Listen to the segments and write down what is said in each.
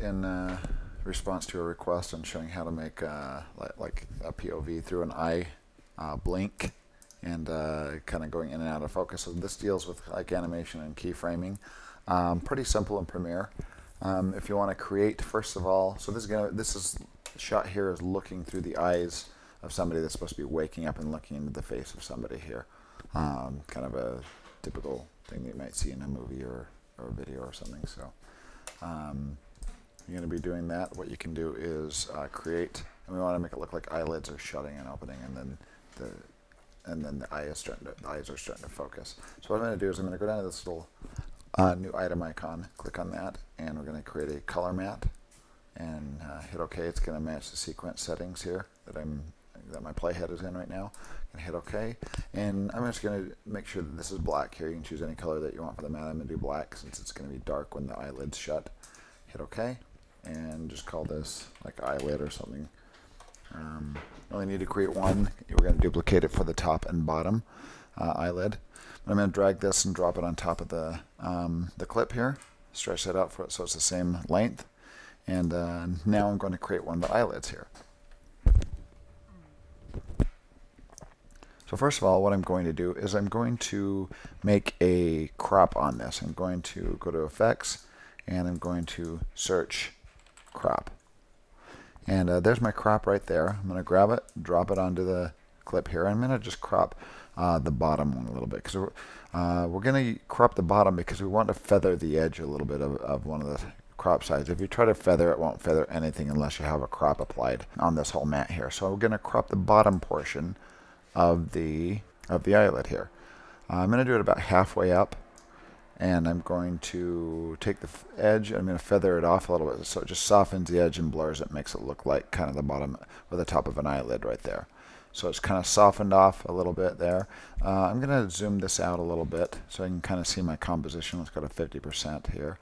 in uh, response to a request. I'm showing how to make uh, like, a POV through an eye uh, blink and uh, kind of going in and out of focus. So this deals with like animation and keyframing. Um, pretty simple in Premiere. Um, if you want to create, first of all, so this is gonna this is shot here is looking through the eyes of somebody that's supposed to be waking up and looking into the face of somebody here. Um, kind of a typical thing that you might see in a movie or, or a video or something. So um, you're going to be doing that. What you can do is uh, create, and we want to make it look like eyelids are shutting and opening, and then the and then the eye is starting to, the eyes are starting to focus. So what I'm going to do is I'm going to go down to this little uh, new item icon, click on that, and we're going to create a color matte and uh, hit OK. It's going to match the sequence settings here that I'm that my playhead is in right now. And hit OK. And I'm just going to make sure that this is black here. You can choose any color that you want for the matte. I'm going to do black since it's going to be dark when the eyelid's shut. Hit OK. And just call this like eyelid or something. Um, only need to create one. We're going to duplicate it for the top and bottom uh, eyelid. I'm going to drag this and drop it on top of the, um, the clip here. Stretch that out for it so it's the same length. And uh, now I'm going to create one of the eyelids here. So first of all, what I'm going to do is I'm going to make a crop on this. I'm going to go to Effects, and I'm going to search crop. And uh, there's my crop right there. I'm going to grab it, drop it onto the clip here. I'm going to just crop uh, the bottom one a little bit because we're, uh, we're going to crop the bottom because we want to feather the edge a little bit of, of one of the crop sides. If you try to feather, it won't feather anything unless you have a crop applied on this whole matte here. So we're going to crop the bottom portion of the of the eyelet here. Uh, I'm going to do it about halfway up and I'm going to take the edge I'm going to feather it off a little bit so it just softens the edge and blurs it makes it look like kind of the bottom or the top of an eyelid right there. So it's kind of softened off a little bit there. Uh, I'm going to zoom this out a little bit so I can kind of see my composition. Let's go to 50% here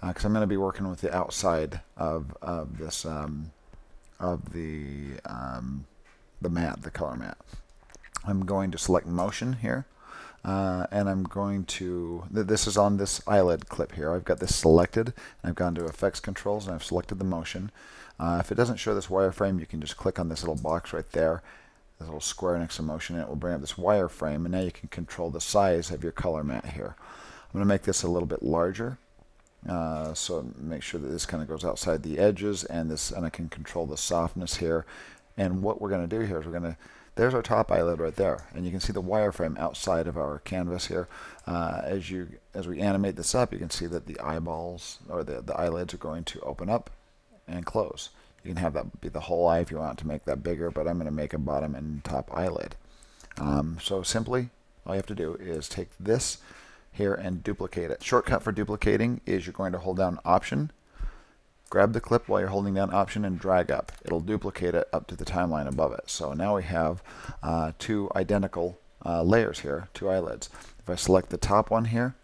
because uh, I'm going to be working with the outside of, of this um, of the um, the matte the color matte I'm going to select motion here. Uh, and I'm going to, th this is on this eyelid clip here. I've got this selected, and I've gone to effects controls, and I've selected the motion. Uh, if it doesn't show this wireframe, you can just click on this little box right there, this little square next to motion, and it will bring up this wireframe, and now you can control the size of your color matte here. I'm going to make this a little bit larger, uh, so make sure that this kind of goes outside the edges, and this, and I can control the softness here. And what we're going to do here is we're going to there's our top eyelid right there, and you can see the wireframe outside of our canvas here. Uh, as you as we animate this up, you can see that the eyeballs or the the eyelids are going to open up and close. You can have that be the whole eye if you want to make that bigger, but I'm going to make a bottom and top eyelid. Um, so simply, all you have to do is take this here and duplicate it. Shortcut for duplicating is you're going to hold down Option grab the clip while you're holding down option and drag up. It'll duplicate it up to the timeline above it. So now we have uh, two identical uh, layers here, two eyelids. If I select the top one here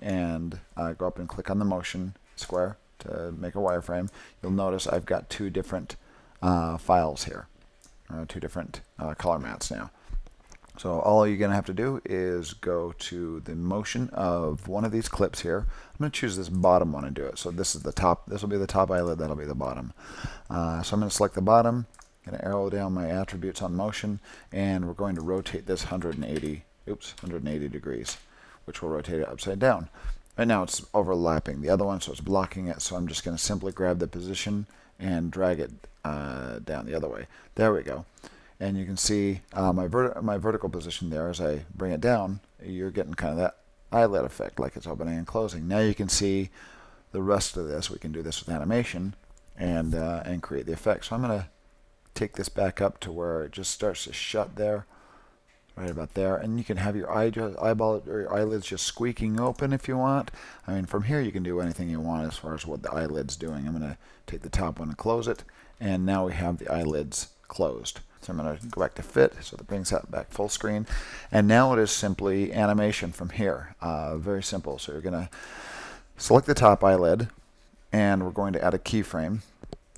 and uh, go up and click on the motion square to make a wireframe, you'll notice I've got two different uh, files here, uh, two different uh, color mattes now. So all you're going to have to do is go to the motion of one of these clips here. I'm going to choose this bottom one and do it. So this is the top. This will be the top eyelid. That'll be the bottom. Uh, so I'm going to select the bottom. Going to arrow down my attributes on motion, and we're going to rotate this 180. Oops, 180 degrees, which will rotate it upside down. Right now it's overlapping the other one, so it's blocking it. So I'm just going to simply grab the position and drag it uh, down the other way. There we go and you can see uh, my, vert my vertical position there as I bring it down you're getting kind of that eyelid effect like it's opening and closing. Now you can see the rest of this we can do this with animation and uh, and create the effect. So I'm gonna take this back up to where it just starts to shut there right about there. And you can have your eye eyeball or your eyelids just squeaking open if you want. I mean from here you can do anything you want as far as what the eyelid's doing. I'm gonna take the top one and close it. And now we have the eyelids closed so I'm going to go back to fit, so that brings that back full screen. And now it is simply animation from here. Uh, very simple. So you're going to select the top eyelid, and we're going to add a keyframe.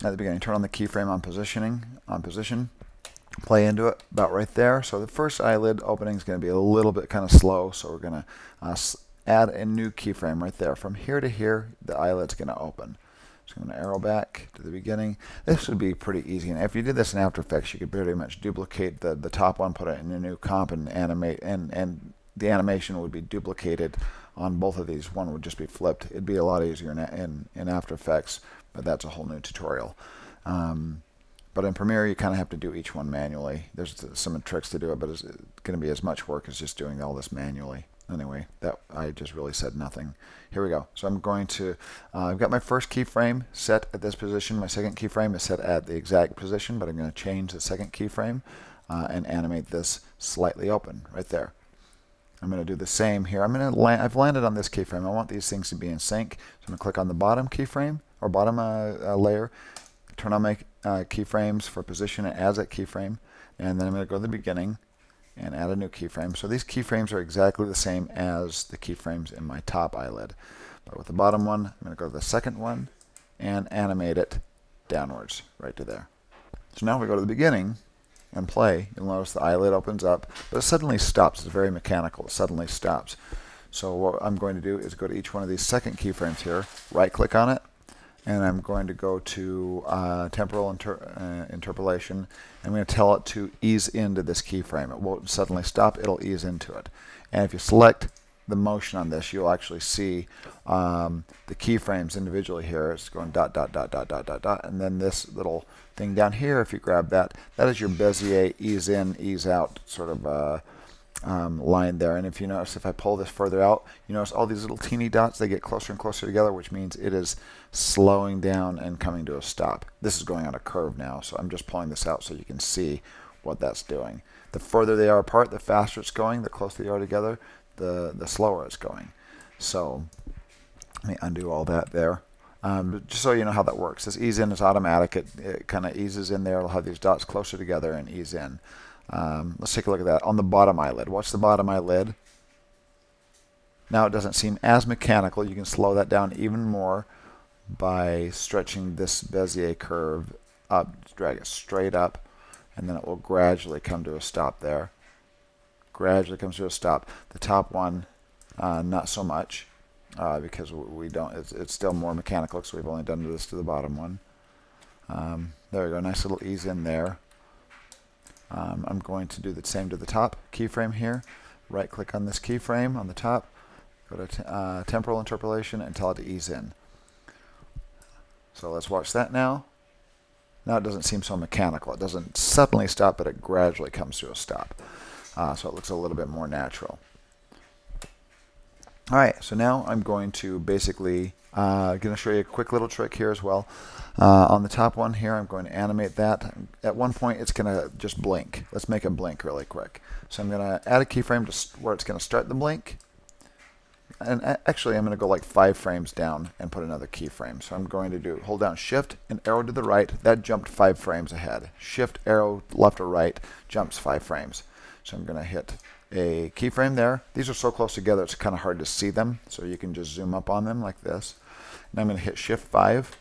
At the beginning, turn on the keyframe on positioning, on position, play into it about right there. So the first eyelid opening is going to be a little bit kind of slow, so we're going to uh, add a new keyframe right there. From here to here, the eyelid's going to open. So I'm going to arrow back to the beginning. This would be pretty easy. And if you did this in After Effects, you could pretty much duplicate the, the top one, put it in a new comp, and animate, and, and the animation would be duplicated on both of these. One would just be flipped. It'd be a lot easier in, in, in After Effects, but that's a whole new tutorial. Um, but in Premiere, you kind of have to do each one manually. There's some tricks to do it, but it's going to be as much work as just doing all this manually anyway, that I just really said nothing. Here we go. So I'm going to, uh, I've got my first keyframe set at this position. My second keyframe is set at the exact position, but I'm going to change the second keyframe uh, and animate this slightly open right there. I'm going to do the same here. I'm going to land, I've landed on this keyframe. I want these things to be in sync. So I'm going to click on the bottom keyframe or bottom uh, uh, layer, turn on my uh, keyframes for position adds that keyframe, and then I'm going to go to the beginning and add a new keyframe. So these keyframes are exactly the same as the keyframes in my top eyelid. But with the bottom one, I'm going to go to the second one and animate it downwards right to there. So now if we go to the beginning and play, you'll notice the eyelid opens up, but it suddenly stops. It's very mechanical. It suddenly stops. So what I'm going to do is go to each one of these second keyframes here, right click on it, and I'm going to go to uh, temporal inter uh, interpolation. I'm going to tell it to ease into this keyframe. It won't suddenly stop, it'll ease into it. And if you select the motion on this, you'll actually see um, the keyframes individually here. It's going dot, dot, dot, dot, dot, dot, dot. And then this little thing down here, if you grab that, that is your Bezier ease in, ease out sort of uh, um, line there. And if you notice, if I pull this further out, you notice all these little teeny dots, they get closer and closer together, which means it is slowing down and coming to a stop. This is going on a curve now, so I'm just pulling this out so you can see what that's doing. The further they are apart, the faster it's going. The closer they are together, the, the slower it's going. So let me undo all that there. Um, just so you know how that works. This ease in is automatic. It, it kind of eases in there. It'll have these dots closer together and ease in. Um, let's take a look at that. On the bottom eyelid, watch the bottom eyelid. Now it doesn't seem as mechanical. You can slow that down even more by stretching this Bezier curve up, drag it straight up, and then it will gradually come to a stop there. Gradually comes to a stop. The top one, uh, not so much, uh, because we don't. It's, it's, still more mechanical, so we've only done this to the bottom one. Um, there we go. Nice little ease in there. Um, I'm going to do the same to the top keyframe here. Right click on this keyframe on the top, go to uh, temporal interpolation and tell it to ease in. So let's watch that now. Now it doesn't seem so mechanical. It doesn't suddenly stop, but it gradually comes to a stop. Uh, so it looks a little bit more natural. All right, so now I'm going to basically uh, going to show you a quick little trick here as well. Uh, on the top one here, I'm going to animate that. At one point, it's going to just blink. Let's make it blink really quick. So I'm going to add a keyframe to where it's going to start the blink. And actually, I'm going to go like five frames down and put another keyframe. So I'm going to do hold down Shift and arrow to the right. That jumped five frames ahead. Shift, arrow left or right jumps five frames. So I'm going to hit a keyframe there. These are so close together, it's kind of hard to see them. So you can just zoom up on them like this. And I'm going to hit Shift 5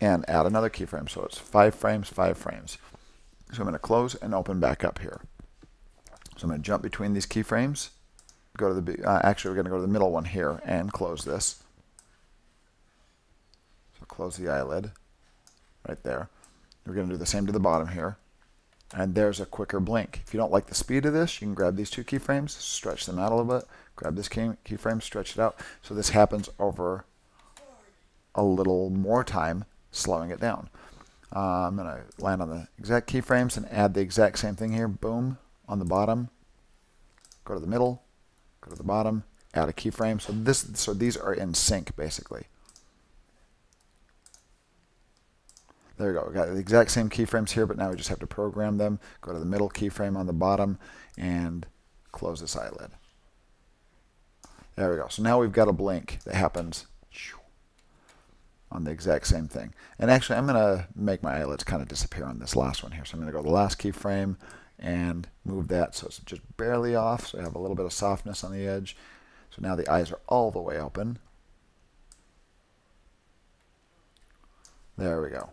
and add another keyframe. So it's five frames, five frames. So I'm going to close and open back up here. So I'm going to jump between these keyframes. Go to the uh, actually we're going to go to the middle one here and close this. So close the eyelid right there. We're going to do the same to the bottom here. And there's a quicker blink. If you don't like the speed of this, you can grab these two keyframes, stretch them out a little bit, grab this keyframe, stretch it out. So this happens over a little more time slowing it down. Uh, I'm going to land on the exact keyframes and add the exact same thing here. Boom, on the bottom. Go to the middle, go to the bottom, add a keyframe. So this, so these are in sync basically. There we go. We got the exact same keyframes here, but now we just have to program them. Go to the middle keyframe on the bottom and close this eyelid. There we go. So now we've got a blink that happens on the exact same thing. And actually, I'm going to make my eyelids kind of disappear on this last one here. So I'm going to go to the last keyframe and move that so it's just barely off. So I have a little bit of softness on the edge. So now the eyes are all the way open. There we go.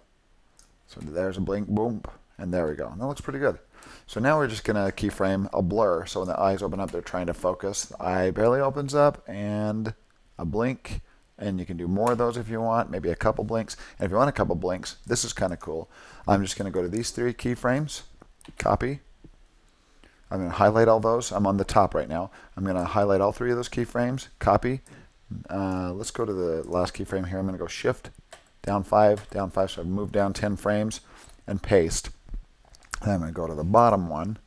So there's a blink, boom, and there we go. And that looks pretty good. So now we're just going to keyframe a blur. So when the eyes open up, they're trying to focus. The eye barely opens up and a blink. And you can do more of those if you want, maybe a couple blinks. And if you want a couple blinks, this is kind of cool. I'm just going to go to these three keyframes, copy. I'm going to highlight all those. I'm on the top right now. I'm going to highlight all three of those keyframes, copy. Uh, let's go to the last keyframe here. I'm going to go shift, down five, down five. So I've moved down 10 frames and paste. Then I'm going to go to the bottom one,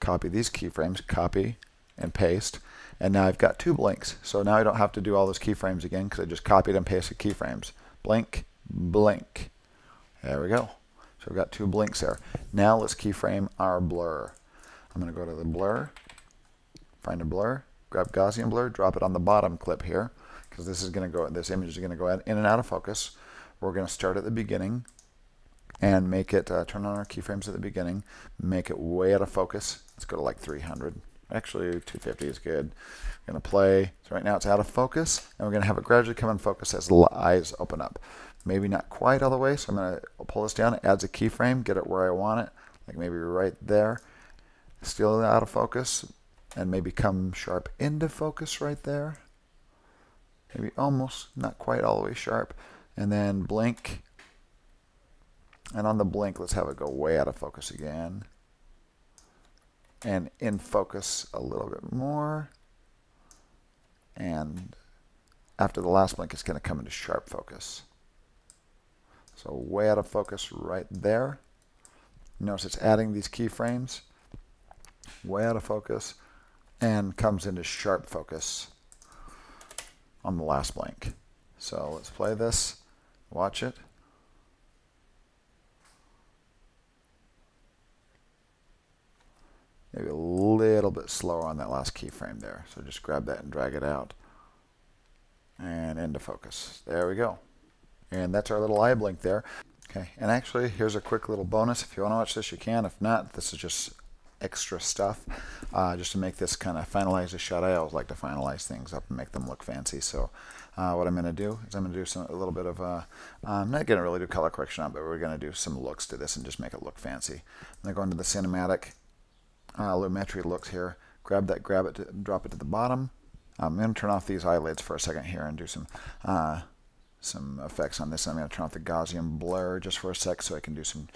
copy these keyframes, copy and paste. And now I've got two blinks. So now I don't have to do all those keyframes again because I just copied and pasted keyframes. Blink, blink. There we go. So we've got two blinks there. Now let's keyframe our blur. I'm going to go to the blur, find a blur, grab Gaussian blur, drop it on the bottom clip here because this is going to go, this image is going to go in and out of focus. We're going to start at the beginning and make it, uh, turn on our keyframes at the beginning, make it way out of focus. Let's go to like 300. Actually, 250 is good. Going to play. So right now it's out of focus, and we're going to have it gradually come in focus as the eyes open up. Maybe not quite all the way, so I'm going to pull this down. It adds a keyframe, get it where I want it, like maybe right there. Still out of focus, and maybe come sharp into focus right there. Maybe almost, not quite all the way sharp. And then blink. And on the blink, let's have it go way out of focus again and in focus a little bit more. And after the last blink, it's going to come into sharp focus. So way out of focus right there. Notice it's adding these keyframes. Way out of focus and comes into sharp focus on the last blank. So let's play this, watch it. maybe a little bit slower on that last keyframe there. So just grab that and drag it out and into focus. There we go. And that's our little eye blink there. Okay, and actually here's a quick little bonus. If you want to watch this, you can. If not, this is just extra stuff uh, just to make this kind of finalize the shot. I always like to finalize things up and make them look fancy. So uh, what I'm going to do is I'm going to do some, a little bit of, uh, I'm not going to really do color correction on, but we're going to do some looks to this and just make it look fancy. I'm going to go into the cinematic uh, Lumetri looks here. Grab that, grab it, to, drop it to the bottom. I'm going to turn off these eyelids for a second here and do some uh, some effects on this. I'm going to turn off the Gaussian blur just for a sec so I can do some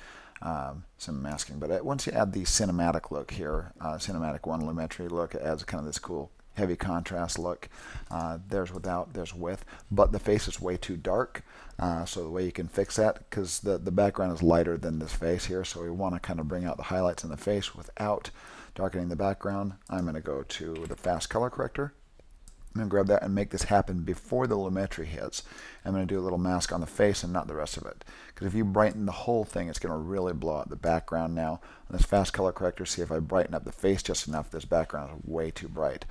um, some masking. But uh, once you add the cinematic look here, uh, cinematic one Lumetri look, it adds kind of this cool heavy contrast look. Uh, there's without, there's with, but the face is way too dark. Uh, so the way you can fix that, because the, the background is lighter than this face here, so we want to kind of bring out the highlights in the face without darkening the background. I'm going to go to the fast color corrector. I'm going to grab that and make this happen before the Lumetri hits. I'm going to do a little mask on the face and not the rest of it. Because if you brighten the whole thing, it's going to really blow out the background now. On this fast color corrector, see if I brighten up the face just enough, this background is way too bright.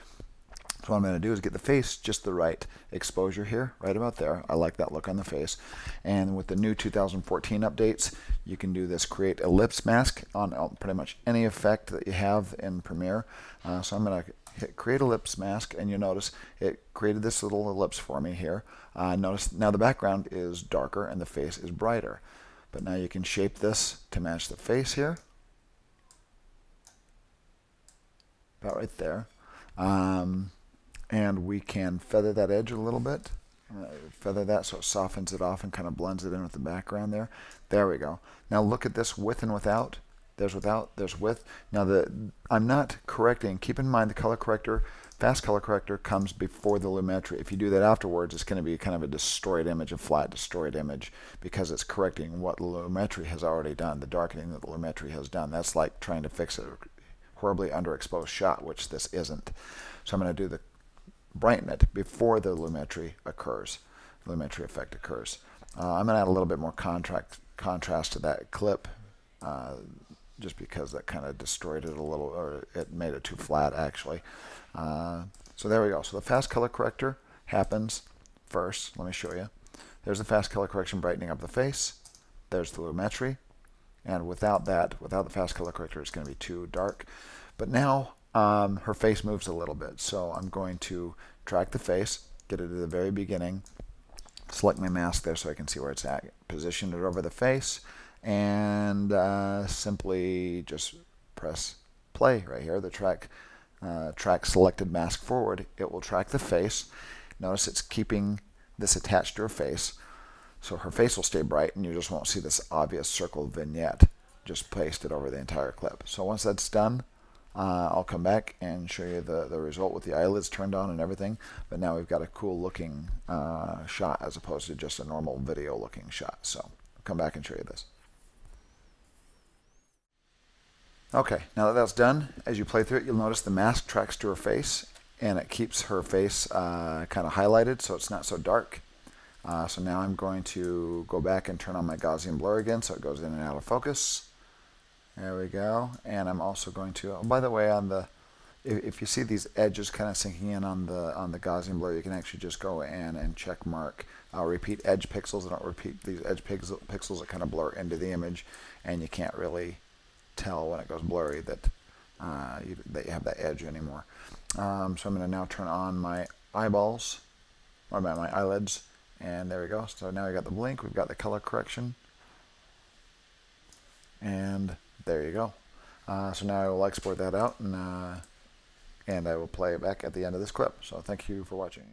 So what I'm going to do is get the face just the right exposure here, right about there. I like that look on the face. And with the new 2014 updates, you can do this create ellipse mask on pretty much any effect that you have in Premiere. Uh, so I'm going to hit create ellipse mask and you notice it created this little ellipse for me here. Uh, notice now the background is darker and the face is brighter. But now you can shape this to match the face here. About right there. Um, and we can feather that edge a little bit. Uh, feather that so it softens it off and kind of blends it in with the background there. There we go. Now look at this with and without. There's without, there's with. Now the I'm not correcting. Keep in mind the color corrector, fast color corrector comes before the Lumetri. If you do that afterwards, it's going to be kind of a destroyed image, a flat destroyed image, because it's correcting what Lumetri has already done, the darkening that the Lumetri has done. That's like trying to fix a horribly underexposed shot, which this isn't. So I'm going to do the brighten it before the lumetri occurs, lumetri effect occurs. Uh, I'm going to add a little bit more contract, contrast to that clip uh, just because that kind of destroyed it a little, or it made it too flat actually. Uh, so there we go. So the fast color corrector happens first. Let me show you. There's the fast color correction brightening up the face. There's the lumetri. And without that, without the fast color corrector, it's going to be too dark. But now um, her face moves a little bit. So I'm going to track the face, get it to the very beginning, select my mask there so I can see where it's at, position it over the face, and uh, simply just press play right here, the track uh, track selected mask forward, it will track the face. Notice it's keeping this attached to her face. So her face will stay bright and you just won't see this obvious circle vignette just placed it over the entire clip. So once that's done, uh, I'll come back and show you the, the result with the eyelids turned on and everything. But now we've got a cool looking uh, shot as opposed to just a normal video looking shot. So I'll come back and show you this. Okay, now that that's done, as you play through it, you'll notice the mask tracks to her face and it keeps her face uh, kind of highlighted so it's not so dark. Uh, so now I'm going to go back and turn on my Gaussian blur again so it goes in and out of focus. There we go. And I'm also going to, oh, by the way, on the, if, if you see these edges kind of sinking in on the on the Gaussian blur, you can actually just go in and check mark. I'll repeat edge pixels. I don't repeat these edge pixel, pixels that kind of blur into the image, and you can't really tell when it goes blurry that uh, you, that you have that edge anymore. Um, so I'm going to now turn on my eyeballs, or my, my eyelids, and there we go. So now we got the blink, we've got the color correction, and there you go. Uh, so now I will export that out, and, uh, and I will play it back at the end of this clip. So thank you for watching.